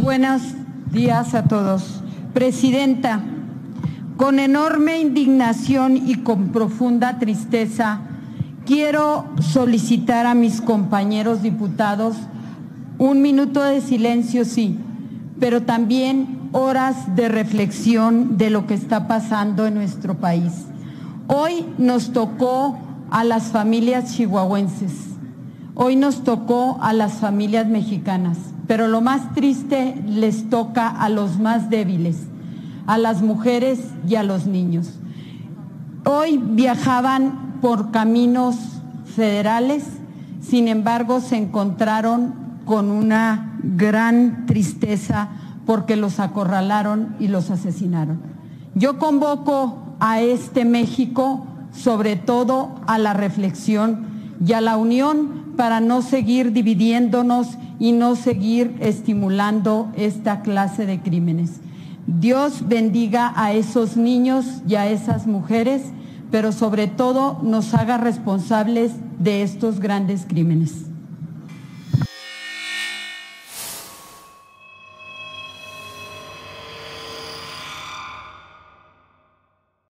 buenos días a todos. Presidenta, con enorme indignación y con profunda tristeza, quiero solicitar a mis compañeros diputados un minuto de silencio, sí, pero también horas de reflexión de lo que está pasando en nuestro país. Hoy nos tocó a las familias chihuahuenses, hoy nos tocó a las familias mexicanas, pero lo más triste les toca a los más débiles, a las mujeres y a los niños. Hoy viajaban por caminos federales, sin embargo se encontraron con una gran tristeza porque los acorralaron y los asesinaron. Yo convoco a este México, sobre todo a la reflexión y a la unión para no seguir dividiéndonos y no seguir estimulando esta clase de crímenes. Dios bendiga a esos niños y a esas mujeres, pero sobre todo nos haga responsables de estos grandes crímenes.